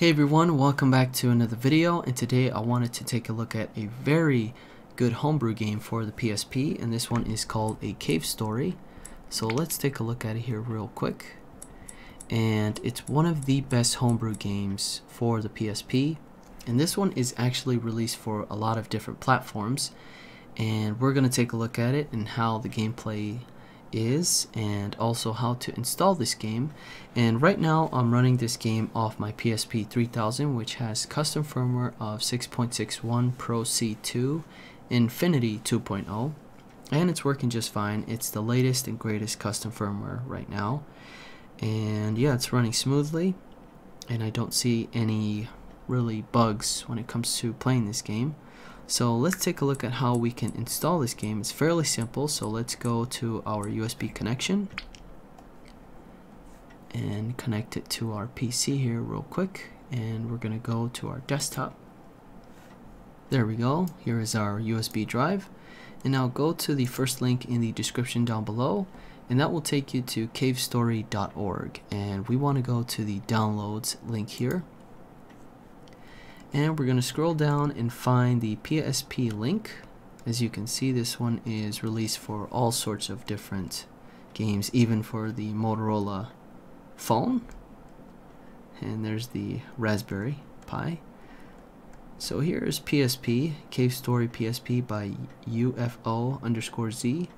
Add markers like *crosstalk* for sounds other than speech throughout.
Hey everyone, welcome back to another video and today I wanted to take a look at a very good homebrew game for the PSP and this one is called A Cave Story. So let's take a look at it here real quick. And it's one of the best homebrew games for the PSP and this one is actually released for a lot of different platforms and we're going to take a look at it and how the gameplay is and also how to install this game. And right now I'm running this game off my PSP 3000 which has custom firmware of 6.61 Pro C2 Infinity 2.0 and it's working just fine. It's the latest and greatest custom firmware right now. And yeah it's running smoothly and I don't see any really bugs when it comes to playing this game so let's take a look at how we can install this game. It's fairly simple, so let's go to our USB connection and connect it to our PC here real quick and we're gonna go to our desktop. There we go, here is our USB drive and now go to the first link in the description down below and that will take you to cavestory.org and we want to go to the downloads link here and we're going to scroll down and find the PSP link. As you can see this one is released for all sorts of different games even for the Motorola phone. And there's the Raspberry Pi. So here is PSP Cave Story PSP by UFO underscore Z.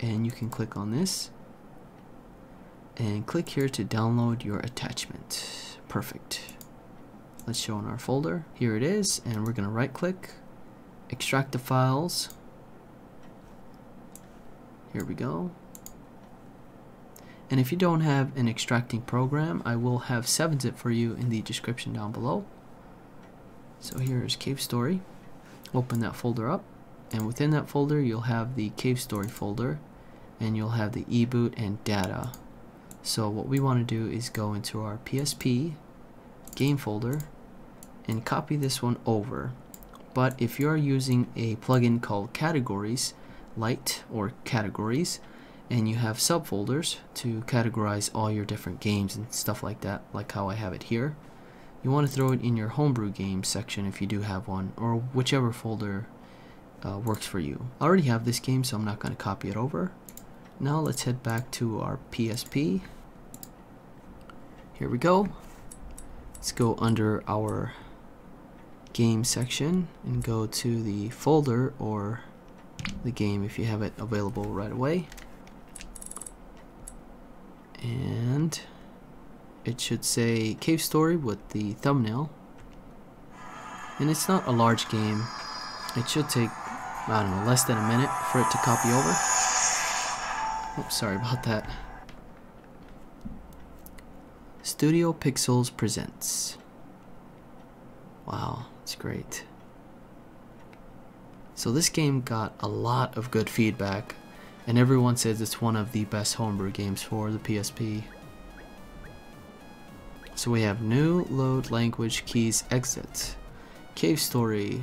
And you can click on this. And click here to download your attachment. Perfect let's show in our folder. Here it is, and we're gonna right click, extract the files. Here we go. And if you don't have an extracting program, I will have 7-zip for you in the description down below. So here is Cave Story. Open that folder up, and within that folder you'll have the Cave Story folder, and you'll have the eBoot and data. So what we want to do is go into our PSP game folder and copy this one over. But if you're using a plugin called Categories, Lite or Categories, and you have subfolders to categorize all your different games and stuff like that, like how I have it here, you want to throw it in your homebrew games section if you do have one, or whichever folder uh, works for you. I already have this game, so I'm not going to copy it over. Now let's head back to our PSP. Here we go. Let's go under our game section and go to the folder or the game if you have it available right away. And it should say cave story with the thumbnail. And it's not a large game. It should take I don't know less than a minute for it to copy over. Oops sorry about that. Studio Pixels presents wow it's great. So this game got a lot of good feedback, and everyone says it's one of the best homebrew games for the PSP. So we have new load language keys exit, cave story,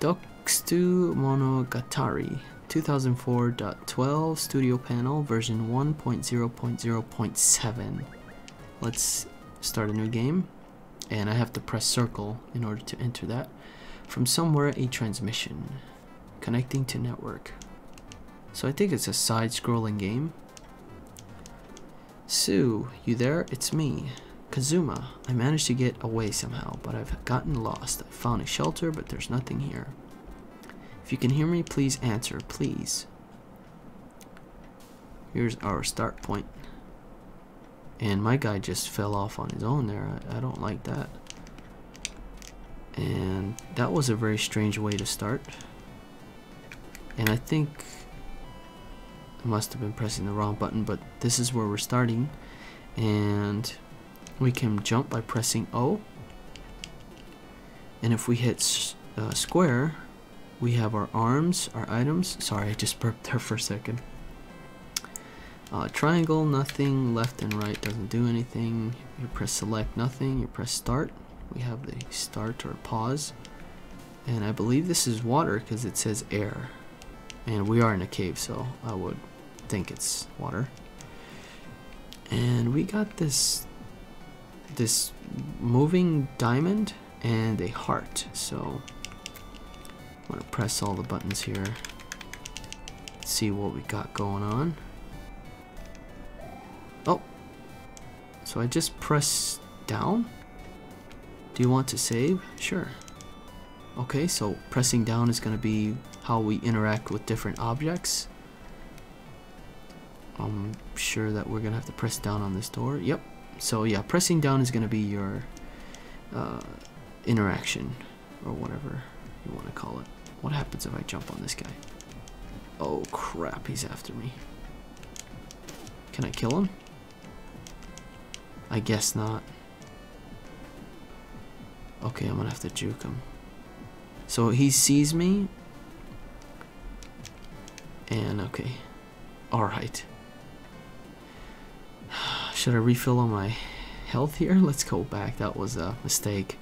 Doukutsu Monogatari, 2004.12 studio Pixel version 1.0.0.7. Let's start a new game and I have to press circle in order to enter that. From somewhere, a transmission. Connecting to network. So I think it's a side-scrolling game. Sue, you there? It's me. Kazuma. I managed to get away somehow, but I've gotten lost. I found a shelter, but there's nothing here. If you can hear me, please answer, please. Here's our start point. And my guy just fell off on his own there. I, I don't like that. And that was a very strange way to start. And I think I must have been pressing the wrong button, but this is where we're starting. And we can jump by pressing O. And if we hit uh, square, we have our arms, our items. Sorry, I just burped there for a second. Uh, triangle, nothing. Left and right doesn't do anything. You press select, nothing. You press start. We have the start or pause. And I believe this is water because it says air. And we are in a cave, so I would think it's water. And we got this this moving diamond and a heart. So I'm gonna press all the buttons here. See what we got going on. Oh, so I just press down. Do you want to save? Sure. Okay, so pressing down is going to be how we interact with different objects. I'm sure that we're going to have to press down on this door. Yep. So yeah, pressing down is going to be your uh, interaction or whatever you want to call it. What happens if I jump on this guy? Oh crap, he's after me. Can I kill him? I guess not. Okay, I'm gonna have to juke him. So he sees me. And okay. Alright. *sighs* Should I refill on my health here? *laughs* Let's go back. That was a mistake.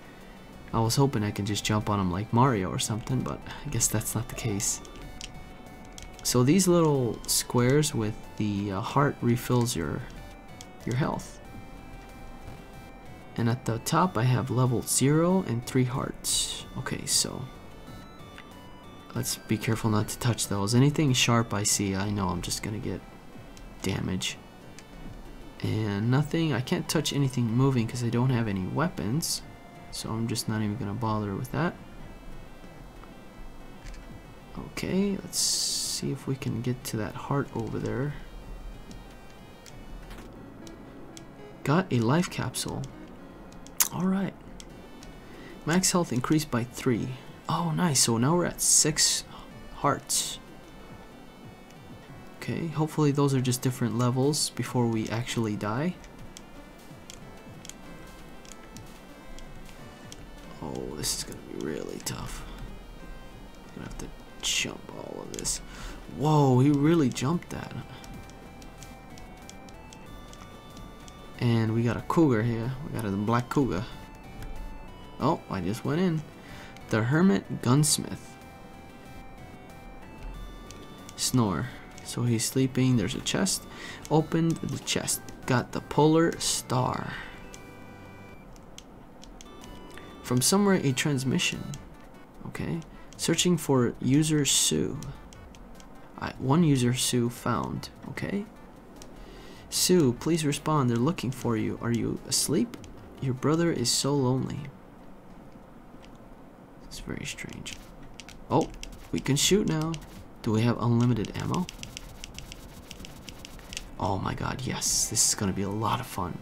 I was hoping I could just jump on him like Mario or something, but I guess that's not the case. So these little squares with the uh, heart refills your your health. And at the top I have level 0 and 3 hearts. Okay, so let's be careful not to touch those. Anything sharp I see, I know I'm just gonna get damage. And nothing, I can't touch anything moving because I don't have any weapons. So I'm just not even gonna bother with that. Okay, let's see if we can get to that heart over there. Got a life capsule. Alright. Max health increased by 3. Oh, nice. So now we're at 6 hearts. Okay, hopefully those are just different levels before we actually die. Oh, this is gonna be really tough. Gonna have to jump all of this. Whoa, he really jumped that. And we got a cougar here. We got a black cougar. Oh, I just went in. The Hermit Gunsmith. Snore. So he's sleeping. There's a chest. Opened the chest. Got the Polar Star. From somewhere, a transmission. Okay. Searching for user Sue. I, one user Sue found. Okay. Sue, please respond. They're looking for you. Are you asleep? Your brother is so lonely. It's very strange. Oh, we can shoot now. Do we have unlimited ammo? Oh my god, yes. This is going to be a lot of fun.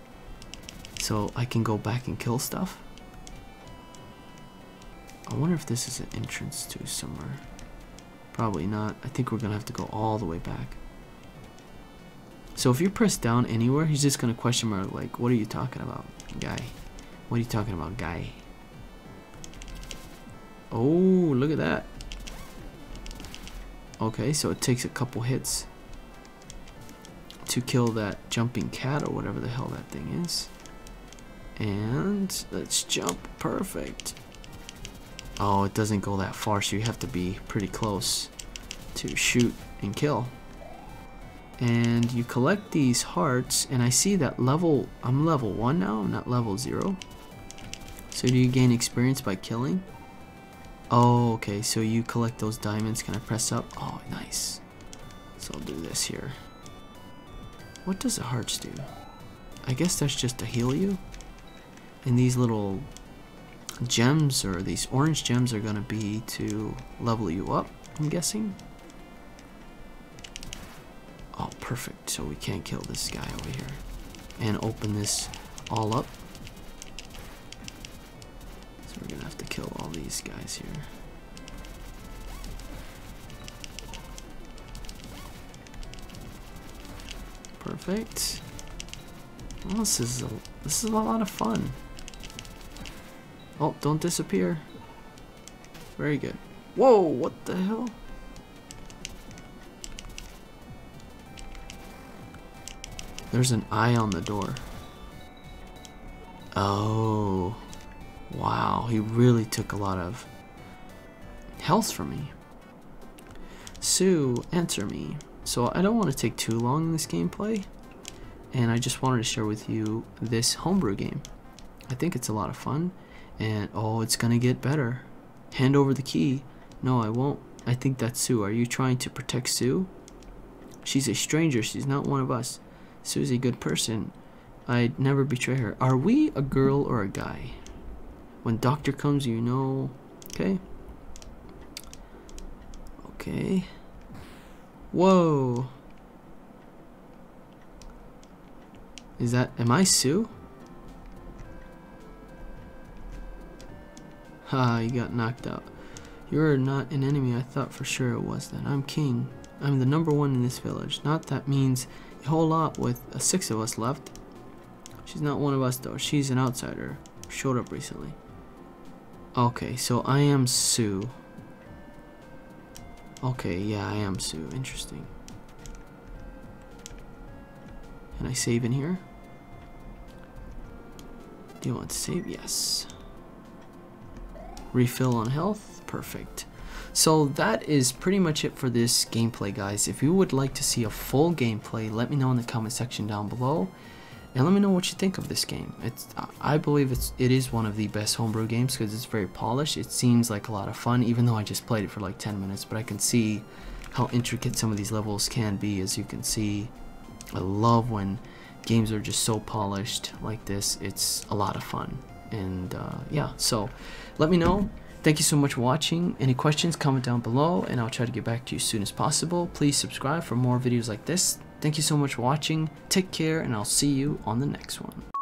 So I can go back and kill stuff? I wonder if this is an entrance to somewhere. Probably not. I think we're going to have to go all the way back. So if you press down anywhere, he's just gonna question mark like, what are you talking about, guy? What are you talking about, guy? Oh, look at that. Okay, so it takes a couple hits to kill that jumping cat or whatever the hell that thing is. And let's jump. Perfect. Oh, it doesn't go that far, so you have to be pretty close to shoot and kill and you collect these hearts and I see that level I'm level 1 now I'm not level 0 so do you gain experience by killing? Oh okay so you collect those diamonds can I press up? Oh nice. So I'll do this here. What does the hearts do? I guess that's just to heal you? And these little gems or these orange gems are gonna be to level you up I'm guessing perfect. So we can't kill this guy over here. And open this all up. So we're gonna have to kill all these guys here. Perfect. Well, this is a, this is a lot of fun. Oh, don't disappear. Very good. Whoa, what the hell? There's an eye on the door. Oh. Wow, he really took a lot of health from me. Sue, answer me. So I don't want to take too long in this gameplay. And I just wanted to share with you this homebrew game. I think it's a lot of fun. And oh, it's gonna get better. Hand over the key. No, I won't. I think that's Sue. Are you trying to protect Sue? She's a stranger. She's not one of us. A good person. I'd never betray her. Are we a girl or a guy? When doctor comes, you know. Okay. Okay. Whoa. Is that, am I Sue? Ha, you got knocked out. You're not an enemy, I thought for sure it was then. I'm king. I'm the number one in this village. Not that means whole lot with uh, six of us left. She's not one of us though. She's an outsider. Showed up recently. Okay, so I am Sue. Okay, yeah, I am Sue. Interesting. Can I save in here? Do you want to save? Yes. Refill on health. Perfect. So that is pretty much it for this gameplay, guys. If you would like to see a full gameplay, let me know in the comment section down below. And let me know what you think of this game. It's I believe it's it is one of the best homebrew games because it's very polished. It seems like a lot of fun, even though I just played it for like 10 minutes. But I can see how intricate some of these levels can be, as you can see. I love when games are just so polished like this. It's a lot of fun. And uh, yeah, so let me know. Thank you so much for watching. Any questions, comment down below, and I'll try to get back to you as soon as possible. Please subscribe for more videos like this. Thank you so much for watching. Take care, and I'll see you on the next one.